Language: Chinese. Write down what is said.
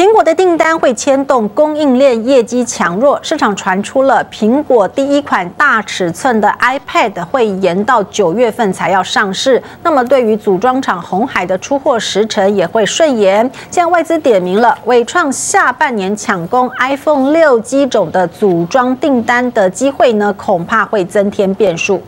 苹果的订单会牵动供应链业绩强弱，市场传出了苹果第一款大尺寸的 iPad 会延到九月份才要上市。那么对于组装厂红海的出货时程也会顺延。现在外资点名了，伟创下半年抢攻 iPhone 六机种的组装订单的机会呢，恐怕会增添变数。